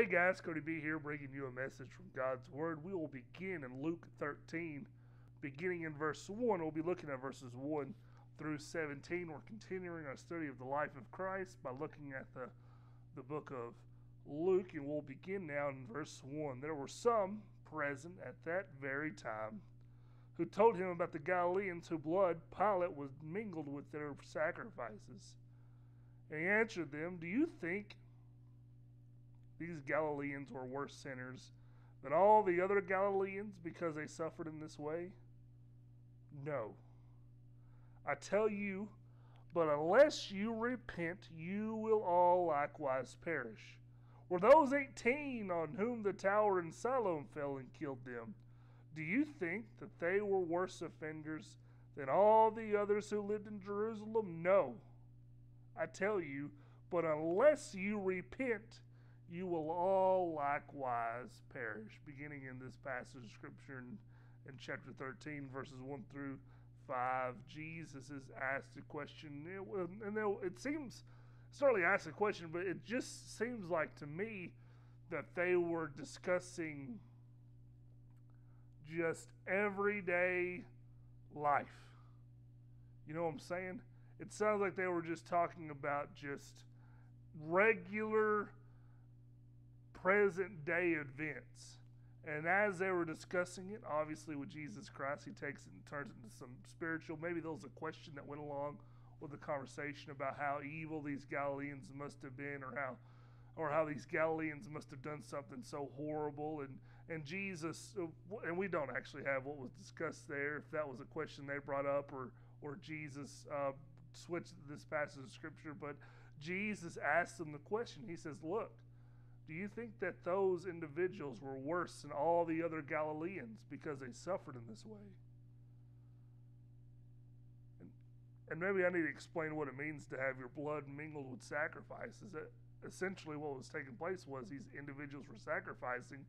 Hey guys, Cody B here bringing you a message from God's Word. We will begin in Luke 13, beginning in verse 1. We'll be looking at verses 1 through 17. We're continuing our study of the life of Christ by looking at the, the book of Luke, and we'll begin now in verse 1. There were some present at that very time who told him about the Galileans whose blood Pilate was mingled with their sacrifices. And he answered them, Do you think these Galileans were worse sinners than all the other Galileans because they suffered in this way? No. I tell you, but unless you repent, you will all likewise perish. Were those eighteen on whom the tower in Siloam fell and killed them? Do you think that they were worse offenders than all the others who lived in Jerusalem? No. I tell you, but unless you repent, you will all likewise perish. Beginning in this passage of Scripture in, in chapter 13, verses 1 through 5, Jesus is asked a question. And it seems, certainly asked a question, but it just seems like to me that they were discussing just everyday life. You know what I'm saying? It sounds like they were just talking about just regular present day events. And as they were discussing it, obviously with Jesus Christ, he takes it and turns it into some spiritual. Maybe there was a question that went along with the conversation about how evil these Galileans must have been, or how, or how these Galileans must have done something so horrible. And and Jesus, and we don't actually have what was discussed there. If that was a question they brought up, or or Jesus uh, switched this passage of scripture, but Jesus asked them the question. He says, "Look." Do you think that those individuals were worse than all the other Galileans because they suffered in this way? And, and maybe I need to explain what it means to have your blood mingled with sacrifices. That essentially what was taking place was these individuals were sacrificing,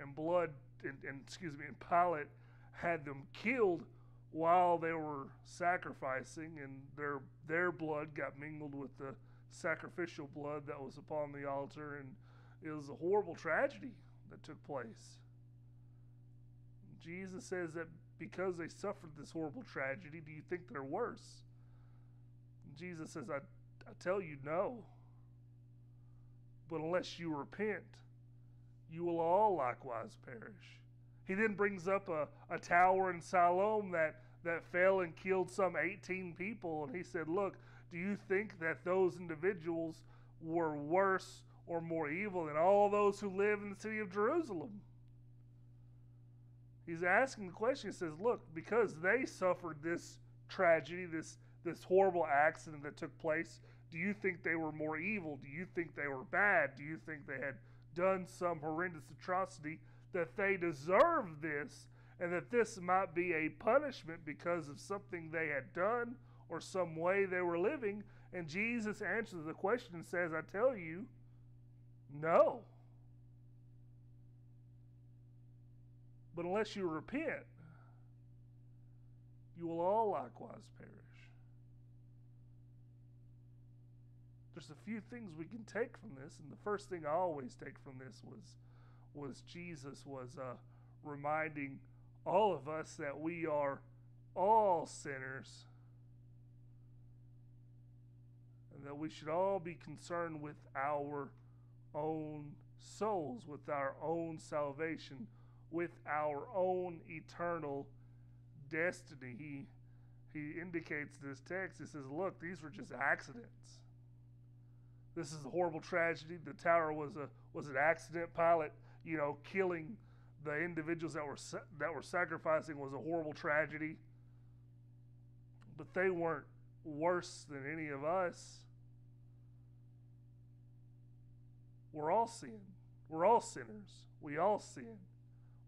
and blood, and, and excuse me, and Pilate had them killed while they were sacrificing, and their their blood got mingled with the sacrificial blood that was upon the altar, and it was a horrible tragedy that took place. Jesus says that because they suffered this horrible tragedy, do you think they're worse? Jesus says, I, I tell you, no. But unless you repent, you will all likewise perish. He then brings up a, a tower in Siloam that, that fell and killed some 18 people. And he said, Look, do you think that those individuals were worse or more evil than all those who live in the city of Jerusalem. He's asking the question. He says, Look, because they suffered this tragedy, this, this horrible accident that took place, do you think they were more evil? Do you think they were bad? Do you think they had done some horrendous atrocity that they deserved this and that this might be a punishment because of something they had done or some way they were living? And Jesus answers the question and says, I tell you, no. But unless you repent, you will all likewise perish. There's a few things we can take from this, and the first thing I always take from this was was Jesus was uh, reminding all of us that we are all sinners and that we should all be concerned with our own souls, with our own salvation, with our own eternal destiny. He he indicates this text. He says, "Look, these were just accidents. This is a horrible tragedy. The tower was a was an accident. Pilate, you know, killing the individuals that were that were sacrificing was a horrible tragedy. But they weren't worse than any of us. We're all sin. We're all sinners. We all sin.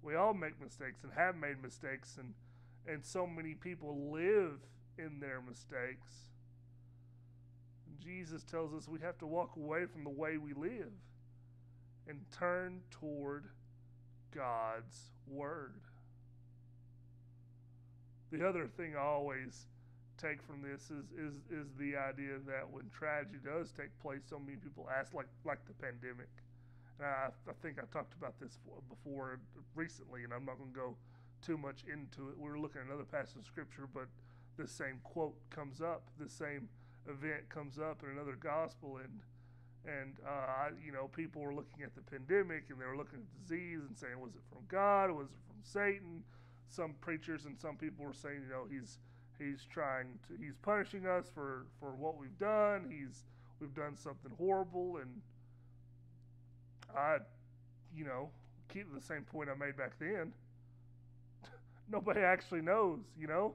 We all make mistakes and have made mistakes, and, and so many people live in their mistakes. Jesus tells us we have to walk away from the way we live and turn toward God's Word. The other thing I always take from this is is is the idea that when tragedy does take place, so many people ask, like like the pandemic, And I, I think I talked about this before recently, and I'm not going to go too much into it. We were looking at another passage of scripture, but the same quote comes up, the same event comes up in another gospel, and and uh, you know people were looking at the pandemic and they were looking at disease and saying, was it from God? Was it from Satan? Some preachers and some people were saying, you know, he's he's trying to he's punishing us for for what we've done. He's we've done something horrible, and I, you know, keep the same point I made back then. Nobody actually knows, you know.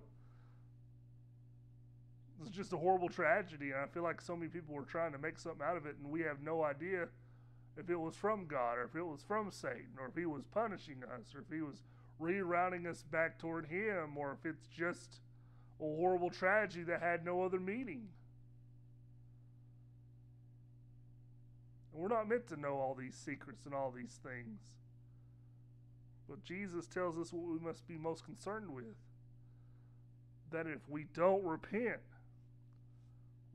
It's just a horrible tragedy, and I feel like so many people were trying to make something out of it, and we have no idea if it was from God, or if it was from Satan, or if He was punishing us, or if He was rerouting us back toward Him, or if it's just a horrible tragedy that had no other meaning. And we're not meant to know all these secrets and all these things. But Jesus tells us what we must be most concerned with that if we don't repent,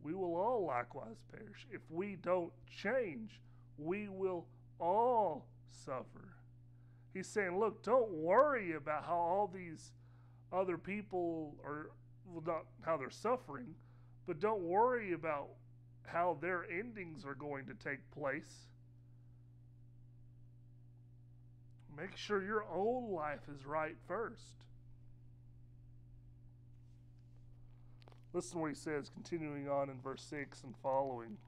we will all likewise perish. If we don't change, we will all suffer. He's saying, look, don't worry about how all these other people are, well, not how they're suffering, but don't worry about how their endings are going to take place. Make sure your own life is right first. Listen to what he says, continuing on in verse 6 and following.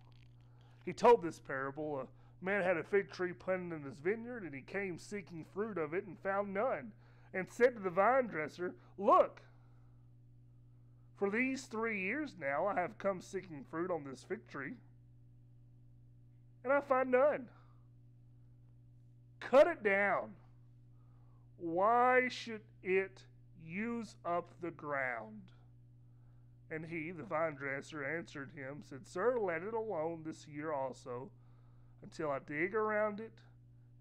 He told this parable A man had a fig tree planted in his vineyard, and he came seeking fruit of it and found none, and said to the vine dresser, Look, for these three years now I have come seeking fruit on this fig tree, and I find none. Cut it down. Why should it use up the ground? And he, the vine dresser, answered him, said, Sir, let it alone this year also, until I dig around it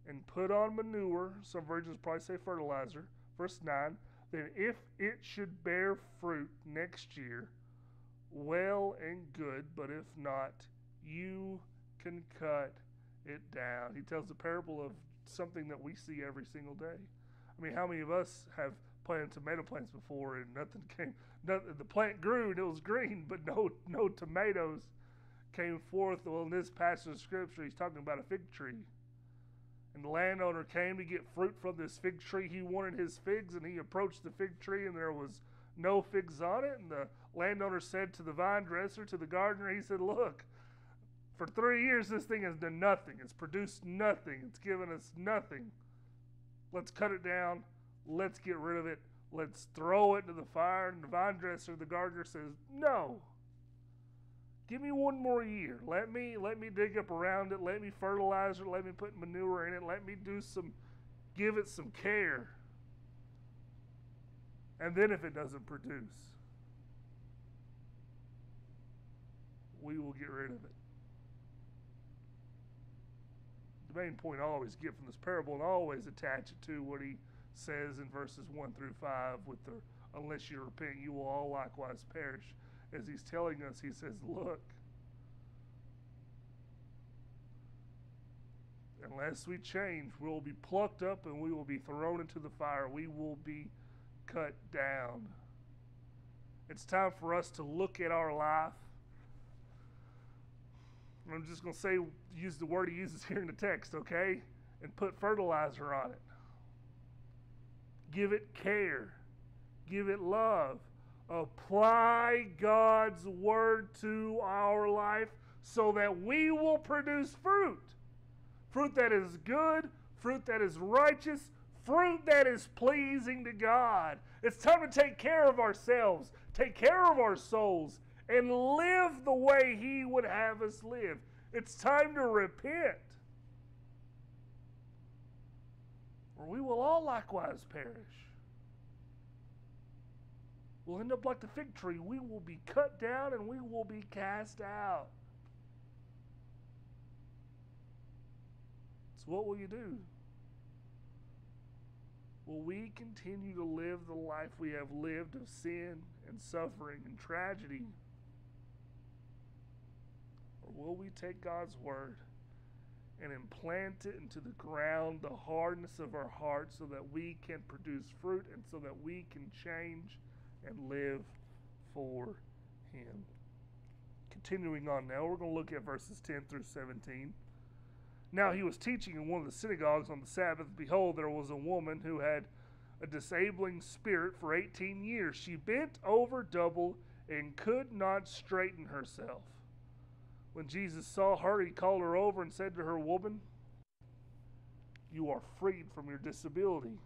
and put on manure. Some versions probably say fertilizer. Verse 9. Then if it should bear fruit next year, well and good, but if not, you can cut it down. He tells the parable of something that we see every single day. I mean, how many of us have planted tomato plants before and nothing came. Nothing, the plant grew and it was green, but no no tomatoes came forth. Well, in this passage of scripture, he's talking about a fig tree. And the landowner came to get fruit from this fig tree. He wanted his figs, and he approached the fig tree, and there was no figs on it. And the landowner said to the vine dresser, to the gardener, he said, Look, for three years this thing has done nothing. It's produced nothing. It's given us nothing. Let's cut it down Let's get rid of it. Let's throw it into the fire. And the vine dresser, the gardener says, No. Give me one more year. Let me let me dig up around it. Let me fertilize it. Let me put manure in it. Let me do some give it some care. And then if it doesn't produce, we will get rid of it. The main point I always get from this parable and I always attach it to what he says in verses 1 through 5 with the unless you repent you will all likewise perish as he's telling us he says look unless we change we will be plucked up and we will be thrown into the fire we will be cut down it's time for us to look at our life I'm just going to say, use the word he uses here in the text, okay? And put fertilizer on it. Give it care. Give it love. Apply God's word to our life so that we will produce fruit. Fruit that is good, fruit that is righteous, fruit that is pleasing to God. It's time to take care of ourselves, take care of our souls, and live the way He would have us live. It's time to repent. or we will all likewise perish. We'll end up like the fig tree. We will be cut down and we will be cast out. So, what will you do? Will we continue to live the life we have lived of sin and suffering and tragedy? Or will we take God's word and implant it into the ground, the hardness of our hearts, so that we can produce fruit and so that we can change and live for Him. Continuing on now, we're going to look at verses 10 through 17. Now he was teaching in one of the synagogues on the Sabbath. Behold, there was a woman who had a disabling spirit for 18 years. She bent over double and could not straighten herself. When Jesus saw her, he called her over and said to her, Woman, you are freed from your disability.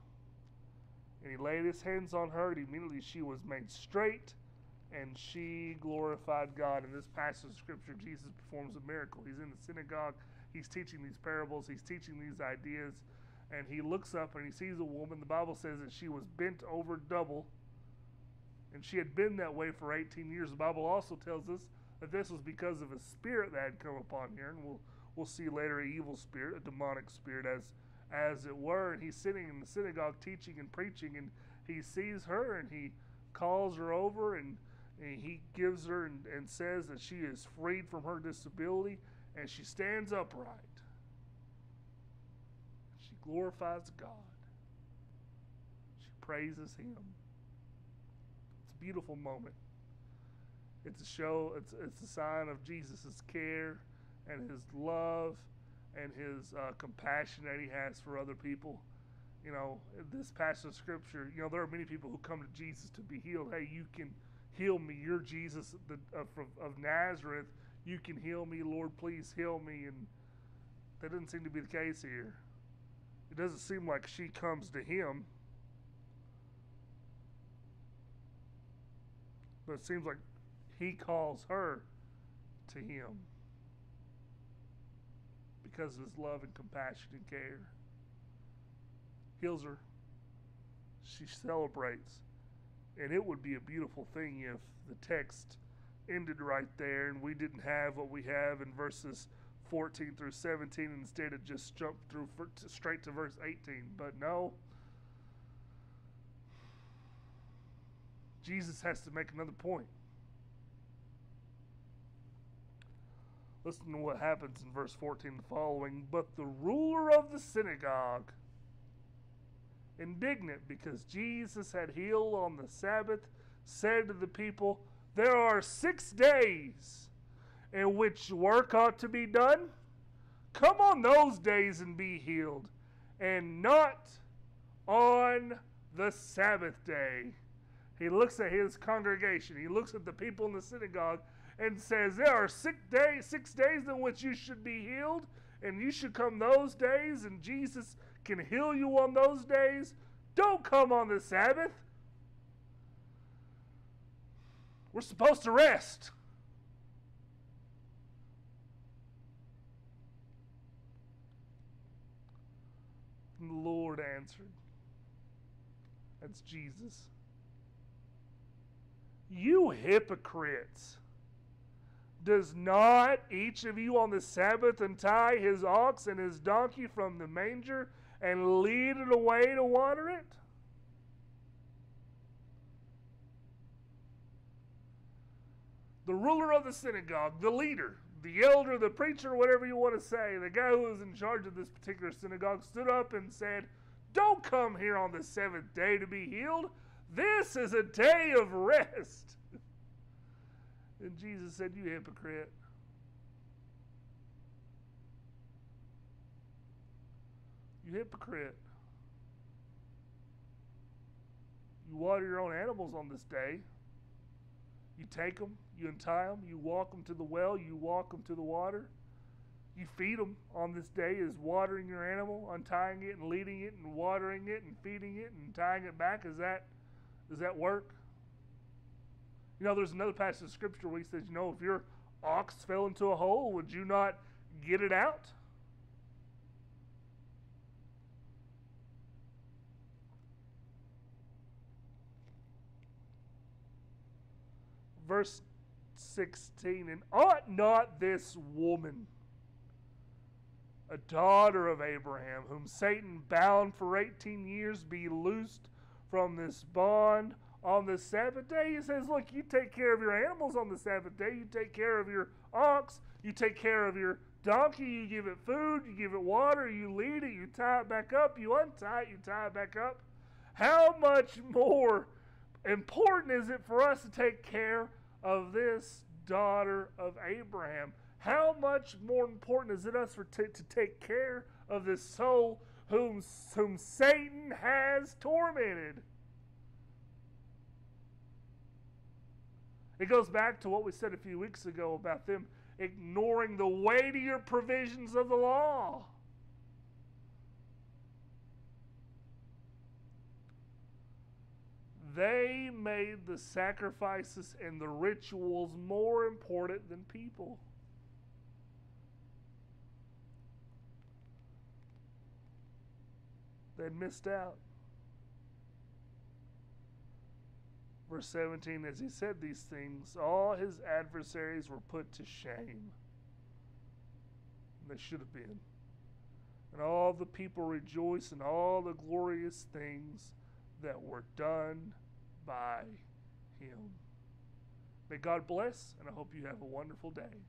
And he laid his hands on her, and immediately she was made straight, and she glorified God. In this passage of Scripture, Jesus performs a miracle. He's in the synagogue, he's teaching these parables, he's teaching these ideas, and he looks up and he sees a woman. The Bible says that she was bent over double, and she had been that way for 18 years. The Bible also tells us that this was because of a spirit that had come upon her, and we'll we'll see later an evil spirit, a demonic spirit, as as it were. And he's sitting in the synagogue teaching and preaching, and he sees her and he calls her over and, and he gives her and, and says that she is freed from her disability and she stands upright. She glorifies God. She praises Him. It's a beautiful moment. It's a show, it's, it's a sign of Jesus' care and His love and his uh, compassion that he has for other people. You know, this passage of scripture, you know, there are many people who come to Jesus to be healed. Hey, you can heal me. You're Jesus the, of Nazareth. You can heal me, Lord. Please heal me. And that doesn't seem to be the case here. It doesn't seem like she comes to him. But it seems like he calls her to him because of his love and compassion and care. Heals her. She celebrates. And it would be a beautiful thing if the text ended right there and we didn't have what we have in verses 14 through 17 instead of just jumped through straight to verse 18. But no. Jesus has to make another point. Listen to what happens in verse 14 and following. But the ruler of the synagogue, indignant because Jesus had healed on the Sabbath, said to the people, There are six days in which work ought to be done. Come on those days and be healed, and not on the Sabbath day. He looks at his congregation, he looks at the people in the synagogue, and says there are six days, six days in which you should be healed, and you should come those days, and Jesus can heal you on those days. Don't come on the Sabbath. We're supposed to rest. And the Lord answered. That's Jesus. You hypocrites. Does not each of you on the Sabbath untie his ox and his donkey from the manger and lead it away to water it? The ruler of the synagogue, the leader, the elder, the preacher, whatever you want to say, the guy who was in charge of this particular synagogue stood up and said, Don't come here on the seventh day to be healed. This is a day of rest. And Jesus said, You hypocrite. You hypocrite. You water your own animals on this day. You take them, you untie them, you walk them to the well, you walk them to the water. You feed them on this day is watering your animal, untying it and leading it and watering it and feeding it and tying it back. Is that does that work? You know, there's another passage of scripture where he says, you know, if your ox fell into a hole, would you not get it out? Verse 16, and ought not this woman, a daughter of Abraham, whom Satan bound for 18 years, be loosed from this bond on the Sabbath day. He says, Look, you take care of your animals on the Sabbath day. You take care of your ox. You take care of your donkey, you give it food, you give it water, you lead it, you tie it back up, you untie it, you tie it back up. How much more important is it for us to take care of this daughter of Abraham? How much more important is it us for t- to take care of this soul whom, whom Satan has tormented? It goes back to what we said a few weeks ago about them ignoring the weightier provisions of the law. They made the sacrifices and the rituals more important than people. They missed out. Verse 17, as he said these things, all his adversaries were put to shame. They should have been. And all the people rejoiced in all the glorious things that were done by him. May God bless, and I hope you have a wonderful day.